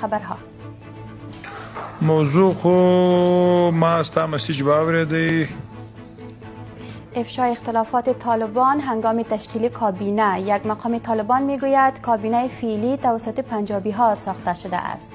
خبرها. موضوع خو ما از تا مسیج باورده افشای اختلافات طالبان هنگام تشکیل کابینه. یک مقام طالبان می‌گوید کابینه فیلی توسط پنجابی ها ساخته شده است.